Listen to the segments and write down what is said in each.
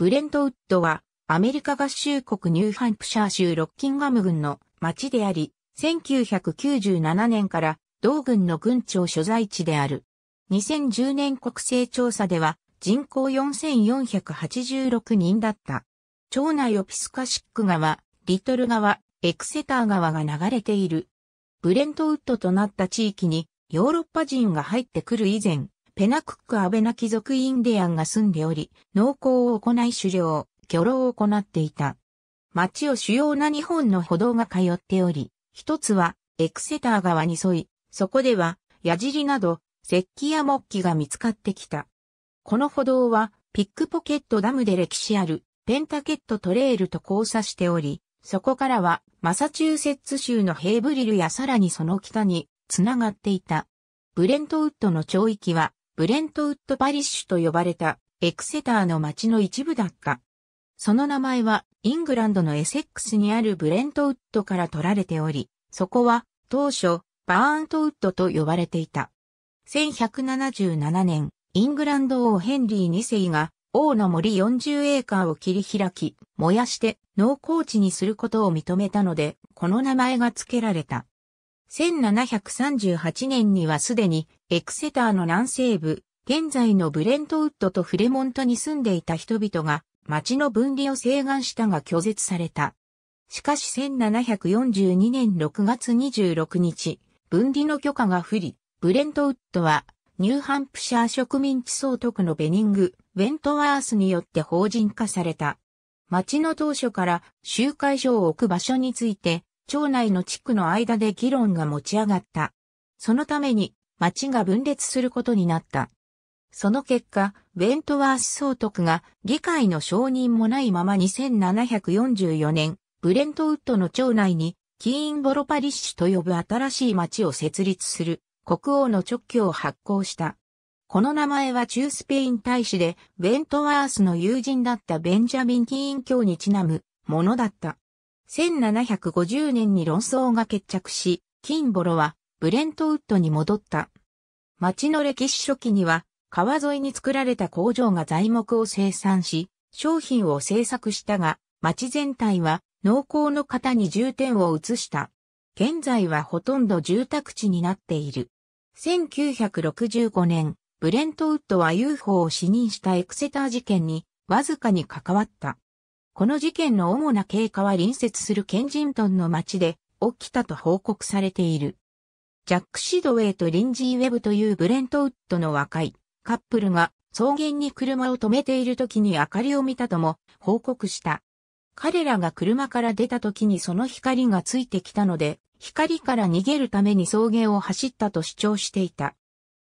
ブレントウッドはアメリカ合衆国ニューハンプシャー州ロッキンガム郡の町であり、1997年から同郡の郡庁所在地である。2010年国勢調査では人口4486人だった。町内オピスカシック川、リトル川、エクセター川が流れている。ブレントウッドとなった地域にヨーロッパ人が入ってくる以前、ペナクックアベナ貴族インディアンが住んでおり、農耕を行い狩猟、漁労を行っていた。町を主要な日本の歩道が通っており、一つはエクセター川に沿い、そこでは矢尻など石器や木器が見つかってきた。この歩道はピックポケットダムで歴史あるペンタケットトレールと交差しており、そこからはマサチューセッツ州のヘイブリルやさらにその北につながっていた。ブレントウッドの町域はブレントウッドパリッシュと呼ばれたエクセターの町の一部だった。その名前はイングランドのエセックスにあるブレントウッドから取られており、そこは当初バーントウッドと呼ばれていた。1177年、イングランド王ヘンリー2世が王の森40エーカーを切り開き、燃やして農耕地にすることを認めたので、この名前が付けられた。1738年にはすでにエクセターの南西部、現在のブレントウッドとフレモントに住んでいた人々が町の分離を請願したが拒絶された。しかし1742年6月26日、分離の許可が不利、ブレントウッドはニューハンプシャー植民地総督のベニング、ウェントワースによって法人化された。町の当初から集会所を置く場所について、町内の地区の間で議論が持ち上がった。そのために町が分裂することになった。その結果、ウェントワース総督が議会の承認もないまま2744年、ブレントウッドの町内にキーンボロパリッシュと呼ぶ新しい町を設立する国王の直居を発行した。この名前は中スペイン大使で、ウェントワースの友人だったベンジャミン・キーン教にちなむものだった。1750年に論争が決着し、キンボロはブレントウッドに戻った。町の歴史書記には、川沿いに作られた工場が材木を生産し、商品を製作したが、町全体は農耕の方に重点を移した。現在はほとんど住宅地になっている。1965年、ブレントウッドは UFO を死認したエクセター事件にわずかに関わった。この事件の主な経過は隣接するケンジントンの街で起きたと報告されている。ジャック・シドウェイとリンジー・ウェブというブレントウッドの若いカップルが草原に車を止めている時に明かりを見たとも報告した。彼らが車から出た時にその光がついてきたので、光から逃げるために草原を走ったと主張していた。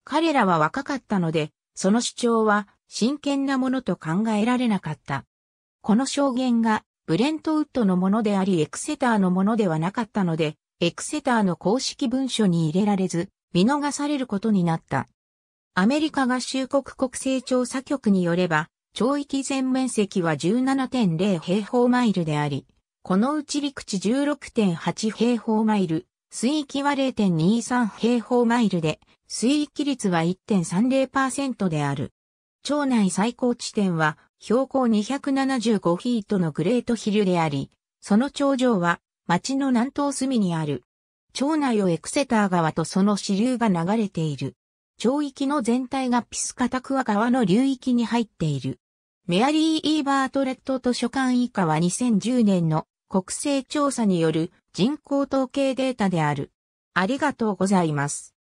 彼らは若かったので、その主張は真剣なものと考えられなかった。この証言がブレントウッドのものでありエクセターのものではなかったので、エクセターの公式文書に入れられず、見逃されることになった。アメリカ合衆国国勢調査局によれば、町域全面積は17.0平方マイルであり、このうち陸地16.8平方マイル、水域は0.23平方マイルで、水域率は1.30%である。町内最高地点は標高275フィートのグレートヒルであり、その頂上は町の南東隅にある。町内をエクセター川とその支流が流れている。町域の全体がピスカタクア川の流域に入っている。メアリー・イーバートレット図書館以下は2010年の国勢調査による人口統計データである。ありがとうございます。